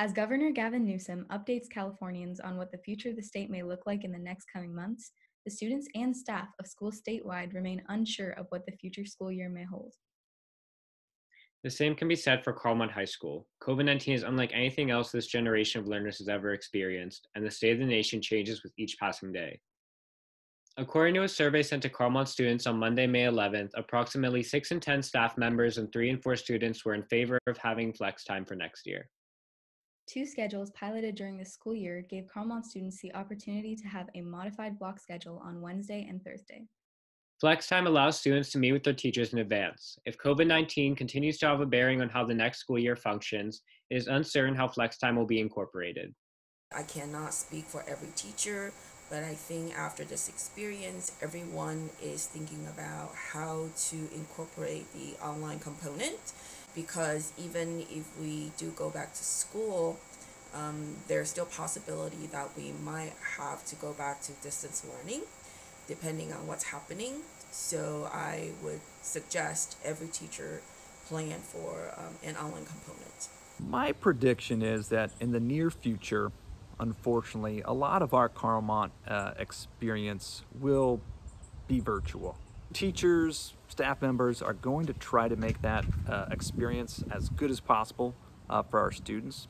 As Governor Gavin Newsom updates Californians on what the future of the state may look like in the next coming months, the students and staff of schools statewide remain unsure of what the future school year may hold. The same can be said for Carlmont High School. COVID 19 is unlike anything else this generation of learners has ever experienced, and the state of the nation changes with each passing day. According to a survey sent to Carlmont students on Monday, May 11th, approximately 6 in 10 staff members and 3 in 4 students were in favor of having flex time for next year. Two schedules piloted during the school year gave Carlmont students the opportunity to have a modified block schedule on Wednesday and Thursday. Flex time allows students to meet with their teachers in advance. If COVID 19 continues to have a bearing on how the next school year functions, it is uncertain how flex time will be incorporated. I cannot speak for every teacher, but I think after this experience, everyone is thinking about how to incorporate the online component because even if we do go back to school, um, there's still possibility that we might have to go back to distance learning depending on what's happening. So I would suggest every teacher plan for um, an online component. My prediction is that in the near future, unfortunately, a lot of our Carlmont uh, experience will be virtual. Teachers, staff members are going to try to make that uh, experience as good as possible uh, for our students.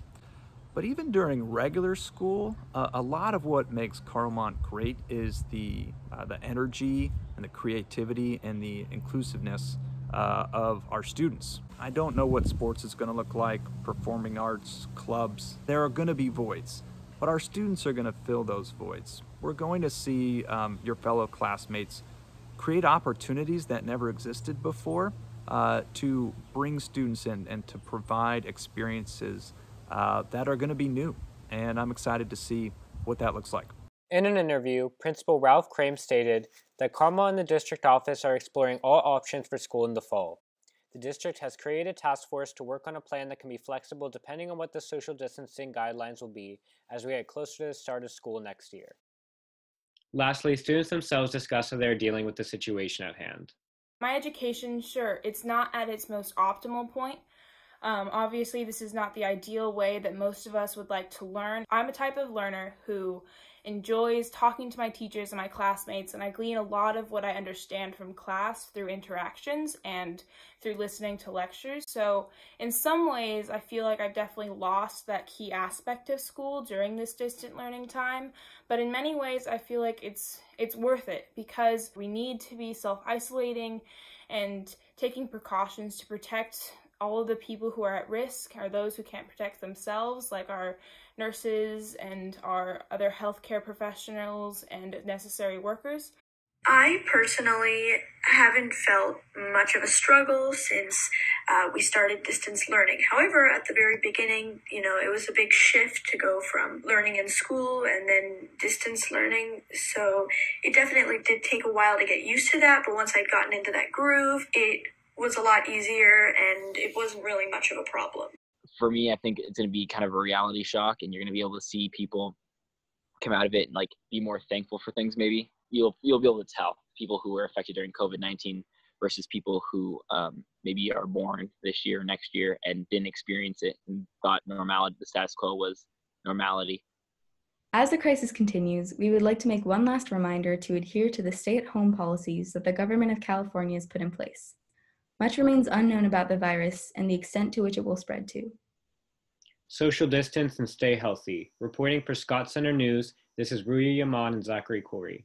But even during regular school, uh, a lot of what makes Carlmont great is the, uh, the energy and the creativity and the inclusiveness uh, of our students. I don't know what sports is going to look like, performing arts, clubs. There are going to be voids, but our students are going to fill those voids. We're going to see um, your fellow classmates create opportunities that never existed before uh, to bring students in and to provide experiences uh, that are going to be new. And I'm excited to see what that looks like. In an interview, Principal Ralph Crame stated that Carlmont and the district office are exploring all options for school in the fall. The district has created a task force to work on a plan that can be flexible depending on what the social distancing guidelines will be as we get closer to the start of school next year. Lastly, students themselves discuss how they're dealing with the situation at hand. My education, sure, it's not at its most optimal point, um, obviously, this is not the ideal way that most of us would like to learn. I'm a type of learner who enjoys talking to my teachers and my classmates, and I glean a lot of what I understand from class through interactions and through listening to lectures. So, in some ways, I feel like I've definitely lost that key aspect of school during this distant learning time. But in many ways, I feel like it's it's worth it because we need to be self-isolating and taking precautions to protect all the people who are at risk are those who can't protect themselves, like our nurses and our other healthcare professionals and necessary workers. I personally haven't felt much of a struggle since uh, we started distance learning. However, at the very beginning, you know, it was a big shift to go from learning in school and then distance learning. So it definitely did take a while to get used to that. But once I'd gotten into that groove, it was a lot easier and it wasn't really much of a problem. For me, I think it's going to be kind of a reality shock and you're going to be able to see people come out of it and like be more thankful for things maybe. You'll you'll be able to tell people who were affected during COVID-19 versus people who um, maybe are born this year or next year and didn't experience it and thought normality, the status quo was normality. As the crisis continues, we would like to make one last reminder to adhere to the stay at home policies that the government of California has put in place. Much remains unknown about the virus and the extent to which it will spread to. Social distance and stay healthy. Reporting for ScotCenter News, this is Ruya Yaman and Zachary Corey.